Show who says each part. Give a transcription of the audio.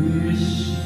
Speaker 1: You.